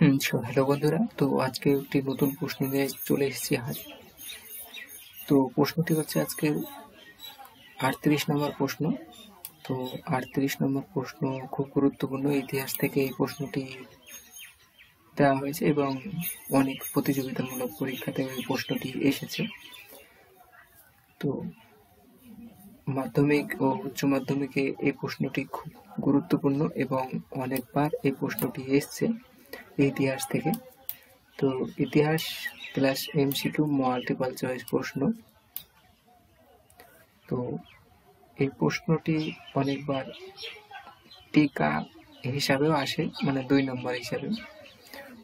Hello বন্ধুরা, তো আজকে একটি নতুন প্রশ্ন নিয়ে চলে এসেছি আজ তো প্রশ্নটি হচ্ছে আজকে আটত্রিশ নম্বর প্রশ্ন। তো আটত্রিশ নম্বর প্রশ্ন খুব গুরুত্বপূর্ণ। ইতিহাস থেকে এই প্রশ্নটি দেওয়া হয়েছে এবং অনেক প্রতিযোগিতামূলক পরীক্ষাতে এই প্রশ্নটি এসেছে। তো মাধ্যমিক ও উচ্চ মাধ্যমিকে এই প্রশ্নটি খুব গুরুত্বপূর্ণ এবং অনেকবার এই প্রশ্নটি এসছে। ইতিহাস থেকে। তো ইতিহাস প্লাস এমসিকিউ মাল্টিপাল চয়েস প্রশ্ন। তো এই প্রশ্নটি অনেকবার টিকা হিসাবেও আসে মানে দুই নম্বর হিসাবে।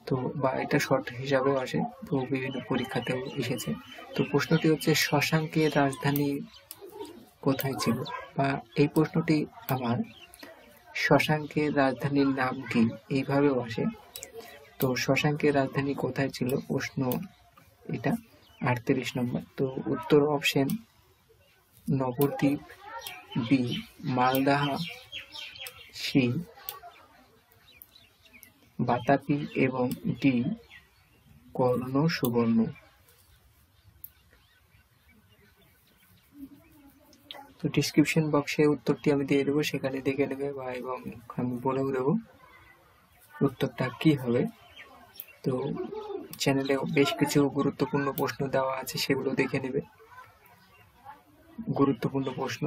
তো বা এটা শর্ট হিসাবেও আসে, তো বিভিন্ন পরীক্ষাতেও এসেছে। তো প্রশ্নটি হচ্ছে শশাঙ্কের রাজধানী কোথায় ছিল? বা এই প্রশ্নটি আমার, শশাঙ্কের রাজধানীর নাম কি? এইভাবেও আসে। তো শশাঙ্কের রাজধানী কোথায় ছিল? প্রশ্ন এটা। আটত্রিশ নম্বর। তো উত্তর option Nabadwip B Maldaha C Vatapi এবং ডি কর্ণ সুবর্ণ তো ডিসক্রিপশন বক্সে উত্তরটি আমি দিয়ে দেবো, সেখানে দেখে নেবে বা এবং আমি বলেও দেবো। উত্তরটা কি হবে? তো চ্যানেলে বেশ কিছু গুরুত্বপূর্ণ প্রশ্ন দেওয়া আছে, সেগুলো দেখে নেবে। গুরুত্বপূর্ণ প্রশ্ন।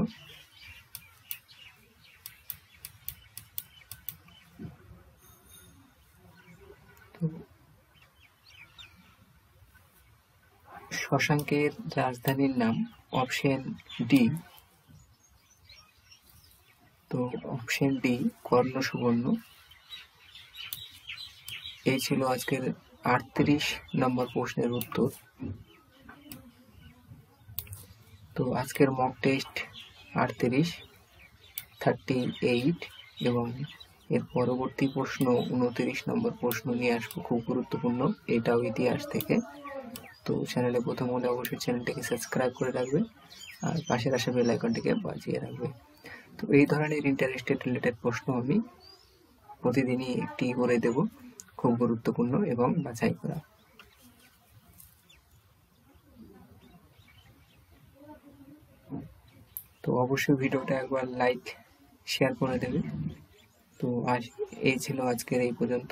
শশাঙ্কের রাজধানীর নাম অপশন ডি তো অপশন ডি কর্ণ সুবর্ণ। এই ছিল আজকের আটত্রিশ নম্বর প্রশ্নের উত্তর। তো আজকের মক টেস্ট আটত্রিশ থার্টি এইট এবং এর পরবর্তী প্রশ্ন উনত্রিশ নম্বর প্রশ্ন নিয়ে আসব, খুব গুরুত্বপূর্ণ, এটাও ইতিহাস থেকে। তো চ্যানেলে প্রথম হলে অবশ্যই চ্যানেলটিকে সাবস্ক্রাইব করে রাখবে আর পাশের আসা বেল আইকনটিকে বাজিয়ে রাখবে। তো এই ধরনের ইন্টারেস্টেড রিলেটেড প্রশ্ন আমি প্রতিদিনই একটি করে দেব। খুব গুরুত্বপূর্ণ এবং বাছাই করা। তো অবশ্যই ভিডিওটা একবার লাইক শেয়ার করে দেবে। তো আজ এই ছিল আজকের এই পর্যন্ত।